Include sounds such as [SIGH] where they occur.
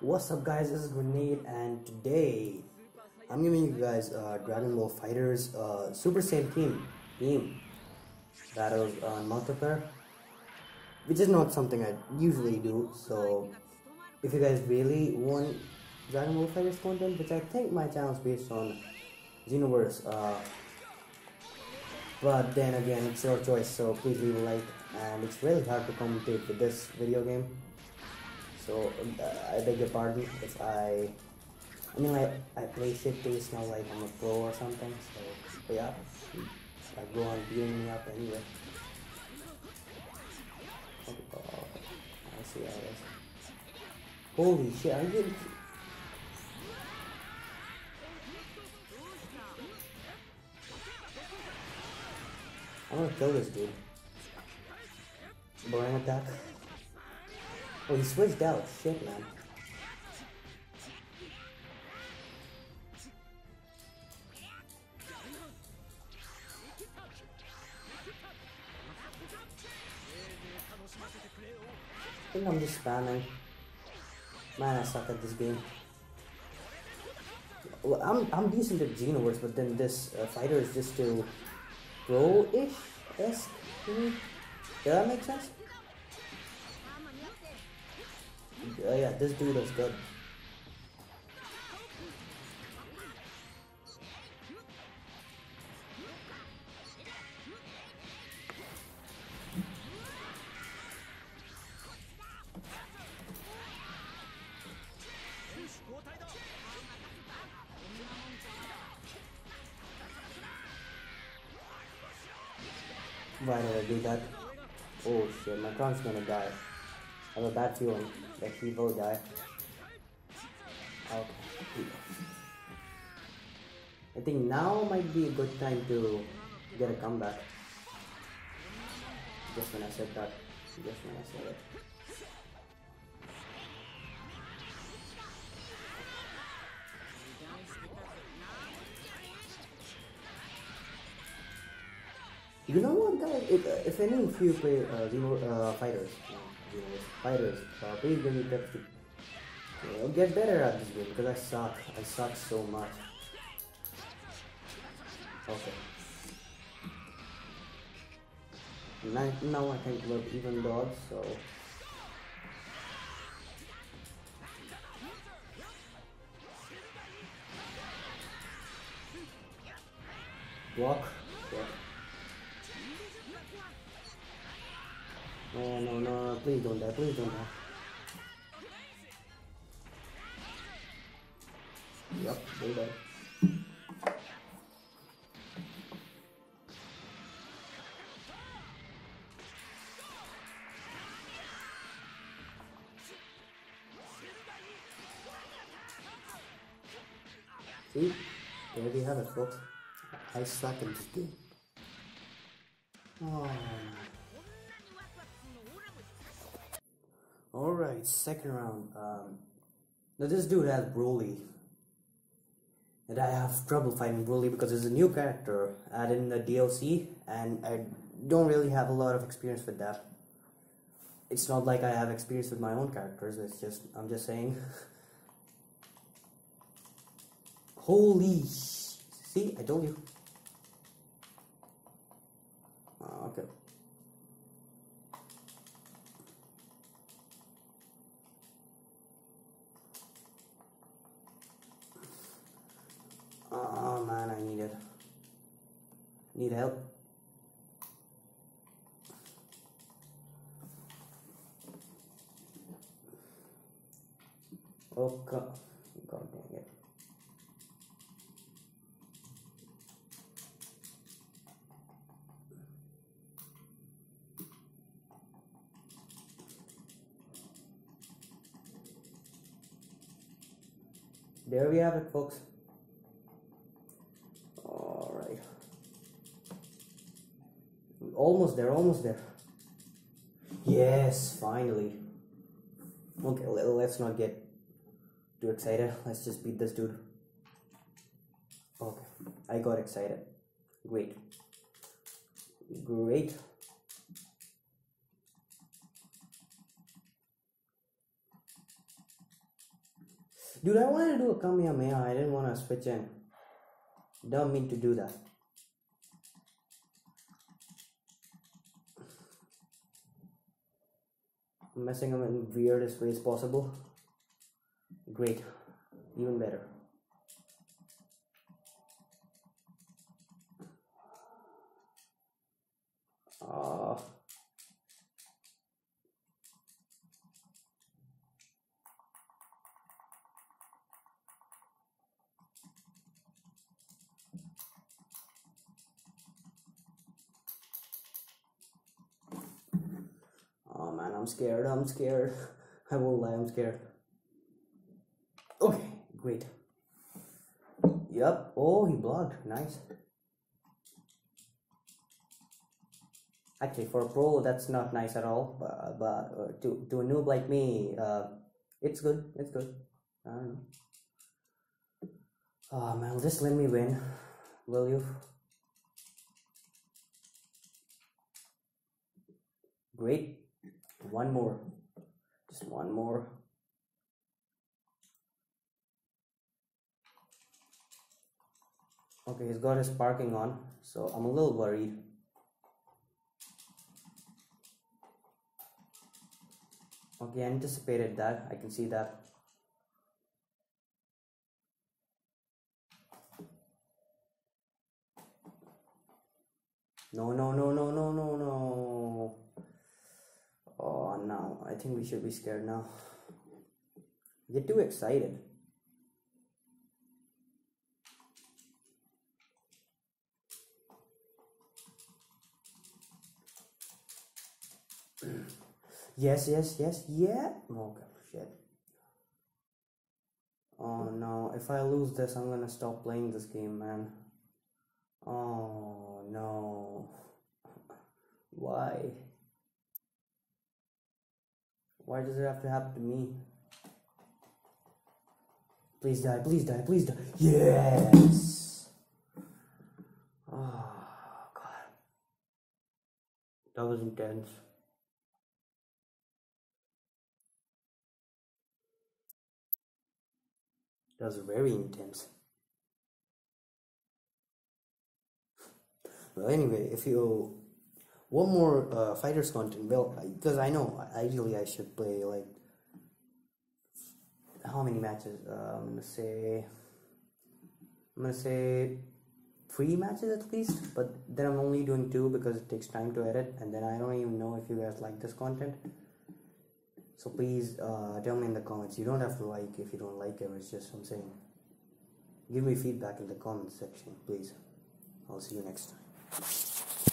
What's up guys, this is Grenade and today I'm giving you guys uh, Dragon Ball FighterZ uh, Super Saiyan Team Team battles on multiplayer which is not something I usually do so if you guys really want Dragon Ball FighterZ content which I think my channel is based on Xenoverse uh, but then again it's your choice so please leave a like and it's really hard to commentate with this video game so uh, I beg your pardon if I I mean like I play shit taste now like I'm a pro or something so yeah I go on beating me up anyway oh, I see how it is holy shit you getting I'm gonna kill this dude. Brain attack. Oh, he switched out. Shit, man. I think I'm just spamming. Man, I suck at this game. Well, I'm I'm decent at Xenoverse, but then this uh, fighter is just too pro-ish esque. Does that make sense? Uh, yeah, this dude is good. Why did I do that? Oh shit, my crown's gonna die. I have a bad feeling he will die. Okay. I think now might be a good time to get a comeback. Just when I said that. Just when I said it. You know what, guys? If, if any of you play uh, Zero uh, fighters, Zero fighters, uh, please give me tips to you know, get better at this game because I suck. I suck so much. Okay. Now, now I can club even dodge, so. Block. Block. No, no, no, please don't die, please don't die. Yep, they die. See? There we have it, folks. I suck in this game. Oh. Alright, second round. Um, now this dude has Broly. And I have trouble fighting Broly because it's a new character added in the DLC and I don't really have a lot of experience with that. It's not like I have experience with my own characters, it's just, I'm just saying. [LAUGHS] Holy See, I told you. Uh, okay. Oh man, I need it. Need help. Oh god, god dang it. There we have it, folks. Almost there, almost there. Yes, finally. Okay, let- let's not get too excited. Let's just beat this dude. Okay, I got excited. Great. Great. Dude, I wanted to do a Kamehameha. I didn't want to switch in. Don't mean to do that. I'm messing them in weirdest ways possible. Great. Even better. Ah. I'm scared. I'm scared. [LAUGHS] I won't lie, I'm scared. Okay, great. Yep. Oh, he blocked. Nice. Actually, for a pro, that's not nice at all. But, but uh, to to a noob like me, uh, it's good. It's good. I don't know. Oh man, just let me win, will you? Great. One more. Just one more. Okay, he's got his parking on, so I'm a little worried. Okay, I anticipated that. I can see that. No, no, no, no, no, no, no. Oh, no. I think we should be scared now. Get too excited. [CLEARS THROAT] yes, yes, yes, yeah. Oh, God, shit. Oh no, if I lose this, I'm gonna stop playing this game, man. Oh no. [LAUGHS] Why? Why does it have to happen to me? Please die, please die, please die. Yes! Oh, God. That was intense. That was very intense. Well, anyway, if you one more uh, fighters content, well, because I know ideally I should play like how many matches? Uh, I'm gonna say I'm gonna say three matches at least, but then I'm only doing two because it takes time to edit, and then I don't even know if you guys like this content. So please uh, tell me in the comments. You don't have to like if you don't like it. It's just I'm saying. Give me feedback in the comments section, please. I'll see you next time.